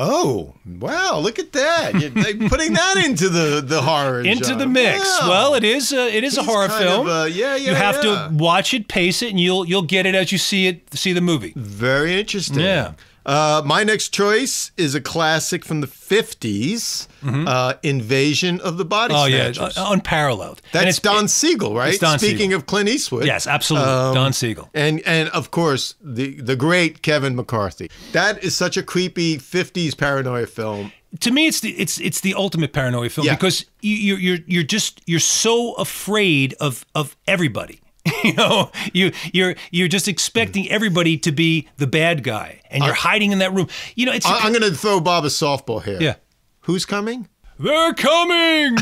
Oh, wow, look at that. You're putting that into the the horror Into genre. the mix. Wow. Well, it is a, it is a horror film. uh, yeah, yeah, You have yeah. to watch it, pace it, and you'll you'll get it as you see it see the movie. Very interesting. Yeah. Uh, my next choice is a classic from the 50s, uh, Invasion of the Body Mm-hmm. Oh yeah, Snatchers. uh, unparalleled. That's it's- Don Siegel, right? Don Speaking Siegel. of Clint Eastwood. Yes, absolutely. Um, Don Siegel. And and of course the the great Kevin McCarthy. That is such a creepy 50s paranoia film. to me it's the it's it's the ultimate paranoia film Yeah. because you, you're you're you're just you're so afraid of of everybody. You know, you you're you're just expecting everybody to be the bad guy, and you're hiding in that room. You know, it's I, am going to throw Bob a softball here. Yeah. Who's coming? they're coming.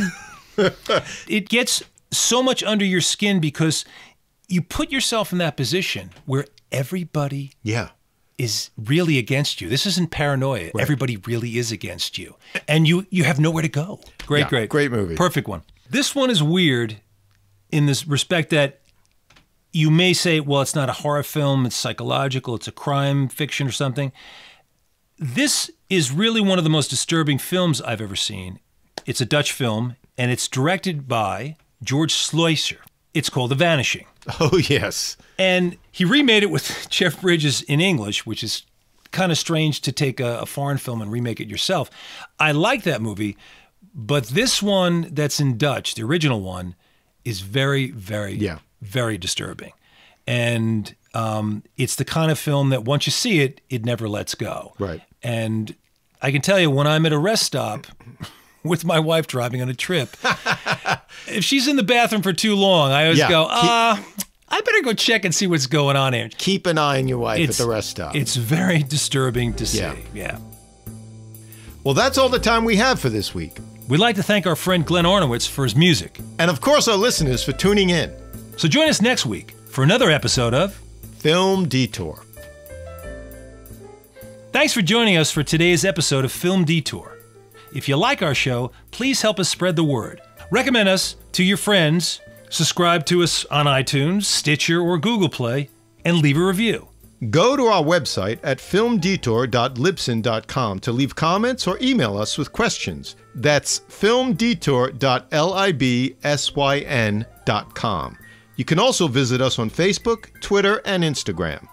it gets so much under your skin because you put yourself in that position where everybody Yeah. is really against you. This isn't paranoia. Everybody really is against you. And you you have nowhere to go. Great, Yeah, great. great movie. Perfect one. This one is weird in this respect that you may say, well, it's not a horror film, it's psychological, it's a crime fiction or something. This is really one of the most disturbing films I've ever seen. It's a Dutch film and it's directed by George Sluizer. It's called The Vanishing. Oh yes. And he remade it with Jeff Bridges in English, which is kind of strange to take a, a foreign film and remake it yourself. I like that movie, but this one that's in Dutch, the original one, is very, very, Yeah. Very disturbing. And um, it's the kind of film that once you see it, it never lets go. Right. And I can tell you, when I'm at a rest stop with my wife driving on a trip, if she's in the bathroom for too long, I always Yeah. go, Keep- uh, I better go check and see what's going on here. Keep an eye on your wife It's at the rest stop. It's very disturbing to see. Yeah. Yeah. well, that's all the time we have for this week. We'd like to thank our friend Glenn Ornowitz for his music. And of course, our listeners for tuning in. So join us next week for another episode of Film Detour. Thanks for joining us for today's episode of Film Detour. If you like our show, please help us spread the word. Recommend us to your friends, subscribe to us on iTunes, Stitcher, or Google Play, and leave a review. Go to our website at filmdetour.libsyn.com to leave comments or email us with questions. That's filmdetour.libsyn.com. You can also visit us on Facebook, Twitter, and Instagram.